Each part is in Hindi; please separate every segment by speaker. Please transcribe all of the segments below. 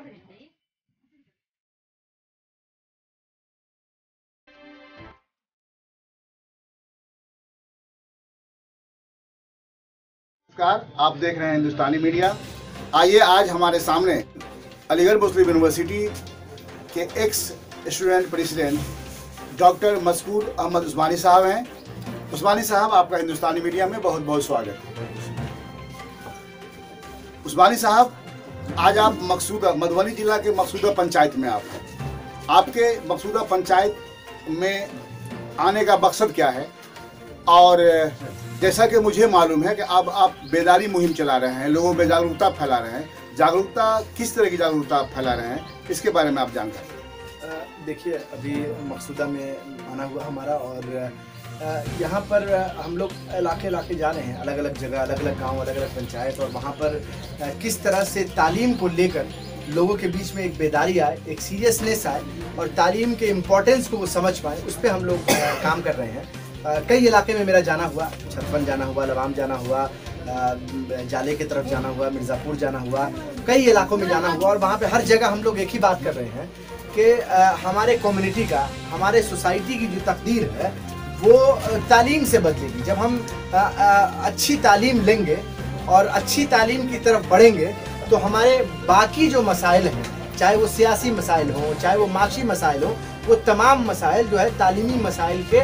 Speaker 1: नमस्कार, आप देख रहे हैं हिंदुस्तानी मीडिया। आइए आज हमारे सामने अलीगढ़ मुस्लिम यूनिवर्सिटी के ex student president doctor Masqoor Ahmad Usmani साहब हैं। उस्मानी साहब, आपका हिंदुस्तानी मीडिया में बहुत बहुत स्वागत। उस्मानी साहब आज आप मकसूदा, मधुबनी जिला के मकसूदा पंचायत में आप हैं। आपके मकसूदा पंचायत में आने का मकसद क्या है? और, जैसा कि मुझे मालूम है कि अब आप बेदारी मुहिम चला रहे हैं, लोगों में जागरूकता फैला रहे हैं। जागरूकता किस तरह की जागरूकता आप फैला रहे हैं, इसके बारे में आप जानकारी
Speaker 2: देखिए, अभी मकसूदा में आना हुआ हमारा और यहाँ पर हम लोग इलाके इलाके जा रहे हैं अलग अलग जगह अलग अलग गाँव अलग अलग पंचायत, और वहाँ पर किस तरह से तालीम को लेकर लोगों के बीच में एक बेदारी आए, एक सीरियसनेस आए, और तालीम के इम्पोर्टेंस को वो समझ पाए, उस पर हम लोग काम कर रहे हैं। कई इलाके में मेरा जाना हुआ छतपन जाना हुआ लवाम जाना हुआ जाले की तरफ़ जाना हुआ, मिर्ज़ापुर जाना हुआ, कई इलाकों में जाना हुआ, और वहाँ पे हर जगह हम लोग एक ही बात कर रहे हैं कि हमारे कम्युनिटी का, हमारे सोसाइटी की जो तकदीर है वो तालीम से बदलेगी। जब हम अ, अ, अच्छी तालीम लेंगे और अच्छी तालीम की तरफ़ बढ़ेंगे तो हमारे बाकी जो मसाइल हैं चाहे वो सियासी मसाइल हों चाहे वो माशी मसाइल हों वो तमाम मसाइल जो है तालीमी मसाइल के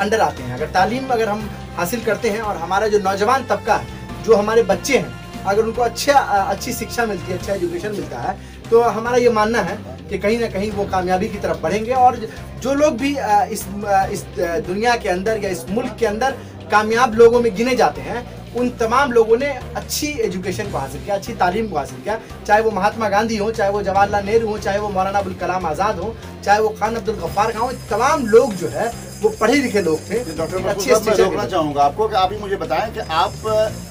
Speaker 2: अंडर आते हैं। अगर तालीम अगर हम हासिल करते हैं और हमारा जो नौजवान तबका है जो हमारे बच्चे हैं अगर उनको अच्छा अच्छी शिक्षा मिलती है अच्छा एजुकेशन मिलता है तो हमारा ये मानना है कि कहीं ना कहीं वो कामयाबी की तरफ़ बढ़ेंगे और जो लोग भी इस इस दुनिया के अंदर या इस मुल्क के अंदर कामयाब लोगों में गिने जाते हैं उन तमाम लोगों ने अच्छी एजुकेशन को हासिल किया अच्छी तालीम को हासिल किया। चाहे वो महात्मा गांधी हो चाहे वो जवाहरलाल नेहरू हो चाहे वो मौलाना अबुल कलाम आज़ाद हो चाहे वो खान अब्दुल गफ्फार खान हो तमाम लोग जो है वो पढ़े लिखे लोग थे
Speaker 1: डॉक्टर
Speaker 2: अच्छी
Speaker 1: मैं रोकना चाहूँगा आपको कि आप ही मुझे बताएँ कि आप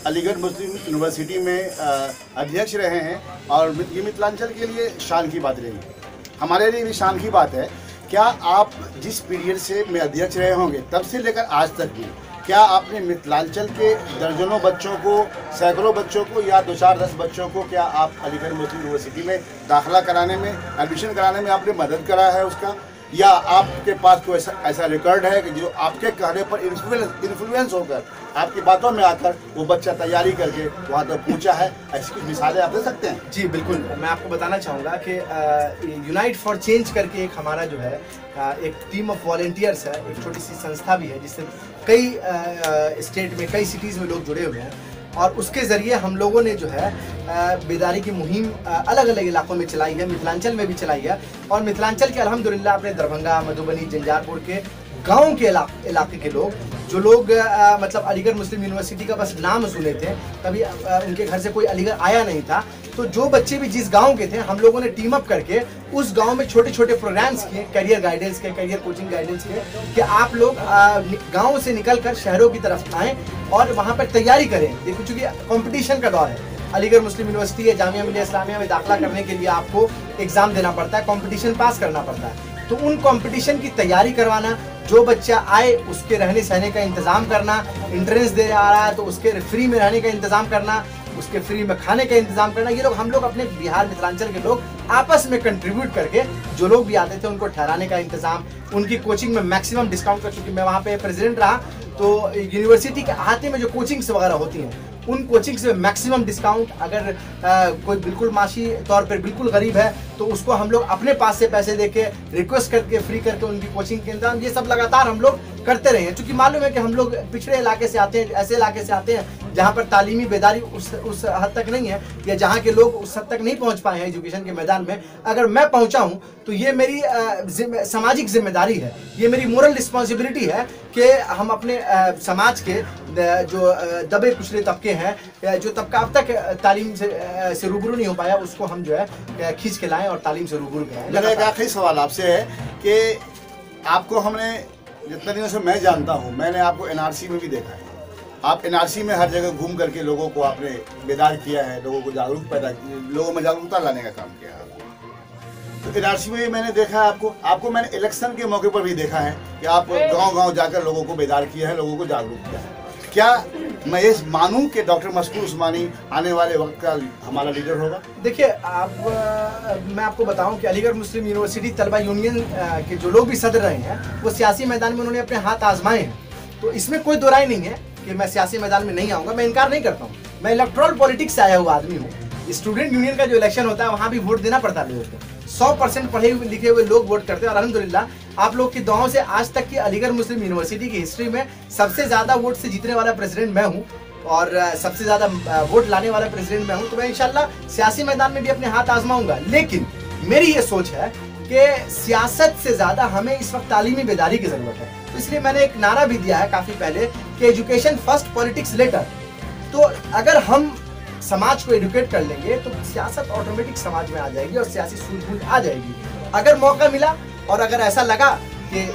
Speaker 1: अलीगढ़ मुस्लिम यूनिवर्सिटी में अध्यक्ष रहे हैं और ये मिथिलांचल के लिए शान की बात रही। हमारे लिए भी शान की बात है। क्या आप जिस पीरियड से में अध्यक्ष रहे होंगे तब से लेकर आज तक भी क्या आपने मिथिलांचल के दर्जनों बच्चों को, सैकड़ों बच्चों को या दो चार दस बच्चों को क्या आप अलीगढ़ मुस्लिम यूनिवर्सिटी में दाखिला कराने में एडमिशन कराने में आपने मदद करा है उसका? या आपके पास कोई ऐसा ऐसा रिकॉर्ड है कि जो आपके कहने पर इन्फ्लुएंस इन्फ्लुएंस होकर आपकी बातों में आकर वो बच्चा तैयारी करके वहाँ तक पहुँचा है? ऐसी कुछ मिसालें आप दे सकते हैं?
Speaker 2: जी बिल्कुल। मैं आपको बताना चाहूँगा कि यूनाइट फॉर चेंज करके एक हमारा जो है अ, एक टीम ऑफ़ वॉलेंटियर्स है एक छोटी सी संस्था भी है जिससे कई स्टेट में कई सिटीज़ में लोग जुड़े हुए हैं। और उसके ज़रिए हम लोगों ने जो है बेदारी की मुहिम अलग अलग इलाकों में चलाई है मिथिलांचल में भी चलाई है। और मिथिलांचल के अलहमदिल्ला अपने दरभंगा मधुबनी झंझारपुर के गाँव के इला, इलाके के लोग जो लोग आ, मतलब अलीगढ़ मुस्लिम यूनिवर्सिटी का बस नाम सुने थे कभी उनके घर से कोई अलीगढ़ आया नहीं था तो जो बच्चे भी जिस गाँव के थे, हम लोगों ने टीम अप करके उस गाँव में छोटे छोटे प्रोग्राम्स किए करियर गाइडेंस के करियर कोचिंग गाइडेंस के, कि आप लोग गाँव से निकल कर शहरों की तरफ़ आएँ और वहाँ पर तैयारी करें। देखो, चूँकि कंपटीशन का दौर है। अलीगढ़ मुस्लिम यूनिवर्सिटी या जामिया मिलिया इस्लामिया में दाखिला करने के लिए आपको एग्ज़ाम देना पड़ता है कंपटीशन पास करना पड़ता है। तो उन कंपटीशन की तैयारी करवाना, जो बच्चा आए, उसके रहने सहने का इंतज़ाम करना इंट्रेंस दे आ रहा है तो उसके फ्री में रहने का इंतज़ाम करना उसके फ्री में खाने का इंतज़ाम करना। ये लोग हम लोग अपने बिहार मिथिलांचल के लोग आपस में कंट्रीब्यूट करके जो लोग भी आते थे उनको ठहराने का इंतज़ाम उनकी कोचिंग में मैक्सिमम डिस्काउंट कर चूँकि मैं वहाँ पे प्रेसिडेंट रहा तो यूनिवर्सिटी के अहाते में जो कोचिंग्स वगैरह होती हैं उन कोचिंग्स में मैक्सिमम डिस्काउंट अगर आ, कोई बिल्कुल माशी तौर पर बिल्कुल गरीब है तो उसको हम लोग अपने पास से पैसे दे के रिक्वेस्ट करके फ्री करके उनकी कोचिंग के इंतज़ाम ये सब लगातार हम लोग करते रहे हैं। क्योंकि मालूम है कि हम लोग पिछड़े इलाके से आते हैं ऐसे इलाके से आते हैं जहाँ पर तालीमी बेदारी उस उस हद तक नहीं है या जहाँ के लोग उस हद तक नहीं पहुँच पाए हैं एजुकेशन के मैदान में अगर मैं पहुँचा हूँ तो ये मेरी जिम्मे- सामाजिक ज़िम्मेदारी है। ये मेरी मोरल रिस्पॉन्सिबिलिटी है कि हम अपने समाज के जो दबे पिछड़े तबके हैं जो तबका अब तक तालीम से से रूबरू नहीं हो पाया उसको हम जो है खींच के लाएँ और तालीम से रूबरू कराएँ
Speaker 1: मेरा एक आखिरी सवाल आपसे है कि आपको हमने जितने दिनों से मैं जानता हूँ मैंने आपको एनआरसी में भी देखा है। आप एनआरसी में हर जगह घूम करके लोगों को आपने बेदार किया है लोगों को जागरूक पैदा लोगों में जागरूकता लाने का काम किया है। तो एनआरसी में भी मैंने देखा है आपको आपको मैंने इलेक्शन के मौके पर भी देखा है कि आप गाँव गाँव जाकर लोगों को बेदार किया है लोगों को जागरूक किया है। क्या मैं ये मानूं कि डॉक्टर मशकूर उस्मानी आने वाले वक्त का हमारा लीडर होगा?
Speaker 2: देखिए आप मैं आपको बताऊँ कि अलीगढ़ मुस्लिम यूनिवर्सिटी तलबा यूनियन के जो लोग भी सदर रहे हैं वो सियासी मैदान में उन्होंने अपने हाथ आजमाए हैं। तो इसमें कोई दो राय नहीं है। कि मैं सियासी मैदान में नहीं आऊँगा, मैं इनकार नहीं करता हूँ। मैं इलेक्ट्रल पॉलिटिक्स से आया हुआ आदमी हूँ। स्टूडेंट यूनियन का जो इलेक्शन होता है, वहाँ भी वोट देना पड़ता है लोगों को। सौ परसेंट पढ़े हुए, लिखे हुए लोग वोट करते हैं और अलहमदिल्ला आप लोग की दुआओं से आज तक की अलीगढ़ मुस्लिम यूनिवर्सिटी की हिस्ट्री में सबसे ज़्यादा वोट से जीतने वाला प्रेसिडेंट मैं हूँ और सबसे ज़्यादा वोट लाने वाला प्रेसिडेंट मैं हूँ। तो मैं इंशाल्लाह सियासी मैदान में भी अपने हाथ आजमाऊँगा। लेकिन मेरी ये सोच है कि सियासत से ज़्यादा हमें इस वक्त तालीमी बेदारी की ज़रूरत है। तो इसलिए मैंने एक नारा भी दिया है काफ़ी पहले कि एजुकेशन फ़र्स्ट पॉलिटिक्स लेटर तो अगर हम समाज को एडुकेट कर लेंगे तो सियासत ऑटोमेटिक समाज में आ जाएगी और सियासी सूझबूझ आ जाएगी। अगर मौका मिला और अगर ऐसा लगा कि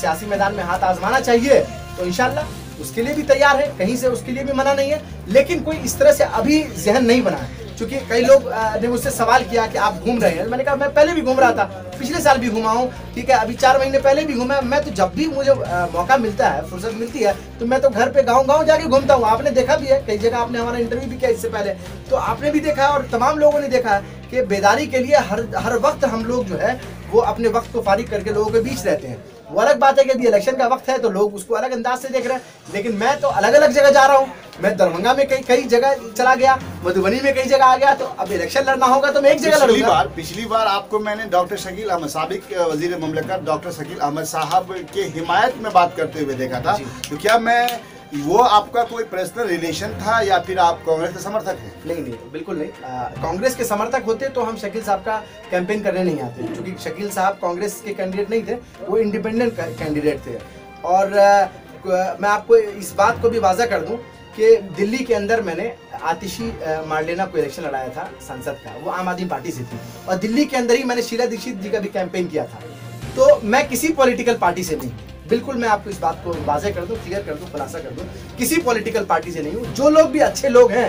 Speaker 2: सियासी मैदान में हाथ आजमाना चाहिए तो इंशाल्लाह उसके लिए भी तैयार है, कहीं से उसके लिए भी मना नहीं है, लेकिन कोई इस तरह से अभी जहन नहीं बना है। क्योंकि कई लोग ने मुझसे सवाल किया कि आप घूम रहे हैं। मैंने कहा, मैं पहले भी घूम रहा था, पिछले साल भी घुमा हूँ, ठीक है? अभी चार महीने पहले भी घूमा मैं तो जब भी मुझे मौका मिलता है, फुर्सत मिलती है तो मैं तो घर पे गाँव गाँव जाके घूमता हूँ। आपने देखा भी है, कई जगह आपने हमारा इंटरव्यू भी किया इससे पहले। तो आपने भी देखा है और तमाम लोगों ने देखा है कि बेदारी के लिए हर हर वक्त हम लोग जो है, वो अपने वक्त को फारिग करके लोगों के बीच रहते हैं। वो अलग बात है कि अभी इलेक्शन का वक्त है तो लोग उसको अलग अंदाज से देख रहे हैं। लेकिन मैं तो अलग अलग जगह जा रहा हूँ। मैं दरभंगा में कई कई जगह चला गया मधुबनी में कई जगह आ गया तो अब इलेक्शन लड़ना होगा तो मैं एक जगह
Speaker 1: पिछली बार पिछली बार आपको मैंने डॉक्टर शकील अहमद साबिक वज़ीर ममलकत डॉक्टर शकील अहमद साहब के हिमायत में बात करते हुए देखा था। तो क्या मैं वो आपका कोई पर्सनल रिलेशन था या फिर आप कांग्रेस के समर्थक हैं?
Speaker 2: नहीं नहीं बिल्कुल नहीं। कांग्रेस के समर्थक होते तो हम शकील साहब का कैंपेन करने नहीं आते क्योंकि शकील साहब कांग्रेस के कैंडिडेट नहीं थे वो इंडिपेंडेंट कैंडिडेट थे। और आ, मैं आपको इस बात को भी वाजा कर दूँ कि दिल्ली के अंदर मैंने आतिशी मार्लेना को इलेक्शन लड़ाया था संसद का वो आम आदमी पार्टी से थी। और दिल्ली के अंदर ही मैंने शीला दीक्षित जी का भी कैंपेन किया था। तो मैं किसी पॉलिटिकल पार्टी से नहीं बिल्कुल मैं आपको इस बात को वाजे कर दूँ क्लियर कर दूँ खुलासा कर दूँ किसी पॉलिटिकल पार्टी से नहीं हूँ। जो लोग भी अच्छे लोग हैं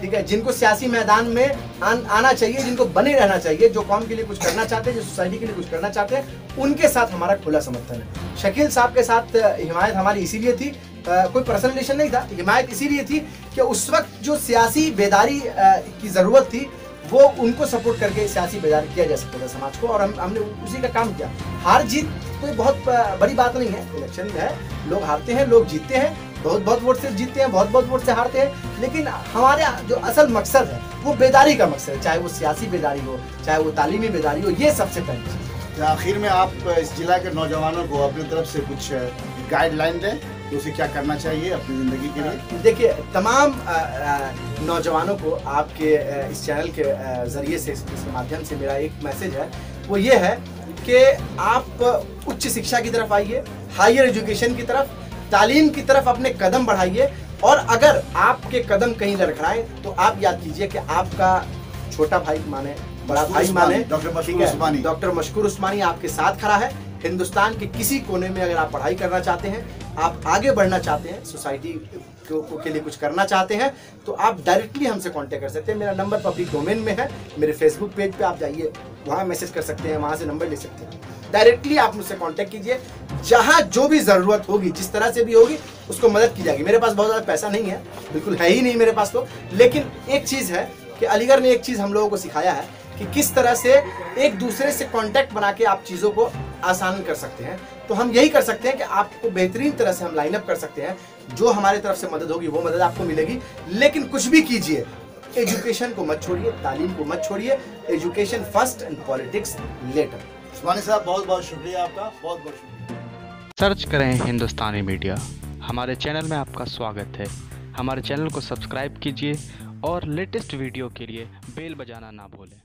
Speaker 2: ठीक है जिनको सियासी मैदान में आन, आना चाहिए जिनको बने रहना चाहिए जो कौम के लिए कुछ करना चाहते हैं जो सोसाइटी के लिए कुछ करना चाहते हैं उनके साथ हमारा खुला समर्थन है। शकील साहब के साथ हिमायत हमारी इसीलिए थी अ, कोई पर्सनल रिलेशन नहीं था। हिमायत इसीलिए थी कि उस वक्त जो सियासी बेदारी की ज़रूरत थी वो उनको सपोर्ट करके सियासी बेदार किया जा सकता था समाज को और हम हमने उसी का काम किया। हार जीत कोई बहुत बड़ी बात नहीं है। इलेक्शन में है लोग हारते हैं लोग जीतते हैं बहुत बहुत वोट से जीतते हैं बहुत बहुत वोट से हारते हैं लेकिन हमारे जो असल मकसद है वो बेदारी का मकसद है चाहे वो सियासी बेदारी हो चाहे वो तालीमी बेदारी हो ये सबसे पहली चीज़
Speaker 1: तो आखिर में आप इस जिला के नौजवानों को अपनी तरफ़ से कुछ गाइडलाइन दें कि उसे क्या करना चाहिए अपनी ज़िंदगी के लिए?
Speaker 2: देखिए तमाम नौजवानों को आपके इस चैनल के ज़रिए से इस- इसके माध्यम से मेरा एक मैसेज है वो ये है कि आप उच्च शिक्षा की तरफ़ आइए हायर एजुकेशन की तरफ़ तालीम की तरफ़ अपने कदम बढ़ाइए और अगर आपके कदम कहीं लड़खड़ाए तो आप याद कीजिए कि आपका छोटा भाई माने बड़ा भाई माने
Speaker 1: डॉक्टर मशकूर
Speaker 2: ठीक
Speaker 1: उस्मानी।
Speaker 2: डॉक्टर मशकूर उस्मानी आपके साथ खड़ा है हिंदुस्तान के किसी कोने में अगर आप पढ़ाई करना चाहते हैं आप आगे बढ़ना चाहते हैं सोसाइटी को, को लिए कुछ करना चाहते हैं तो आप डायरेक्टली हमसे कांटेक्ट कर सकते हैं। मेरा नंबर पब्लिक डोमेन में है मेरे फेसबुक पेज पे आप जाइए वहाँ मैसेज कर सकते हैं वहाँ से नंबर ले सकते हैं। डायरेक्टली आप मुझसे कांटेक्ट कीजिए जहाँ जो भी ज़रूरत होगी जिस तरह से भी होगी उसको मदद की जाएगी। मेरे पास बहुत ज़्यादा पैसा नहीं है बिल्कुल है ही नहीं मेरे पास तो। लेकिन एक चीज़ है कि अलीगढ़ ने एक चीज़ हम लोगों को सिखाया है कि किस तरह से एक दूसरे से कांटेक्ट बना के आप चीज़ों को आसान कर सकते हैं। तो हम यही कर सकते हैं कि आपको बेहतरीन तरह से हम लाइन अप कर सकते हैं। जो हमारे तरफ़ से मदद होगी वो मदद आपको मिलेगी। लेकिन कुछ भी कीजिए एजुकेशन को मत छोड़िए तालीम को मत छोड़िए। Education first and politics later
Speaker 1: साहब बहुत बहुत शुक्रिया आपका। बहुत बहुत शुक्रिया।
Speaker 3: सर्च करें हिंदुस्तानी मीडिया। हमारे चैनल में आपका स्वागत है। हमारे चैनल को सब्सक्राइब कीजिए और लेटेस्ट वीडियो के लिए बेल बजाना ना भूलें।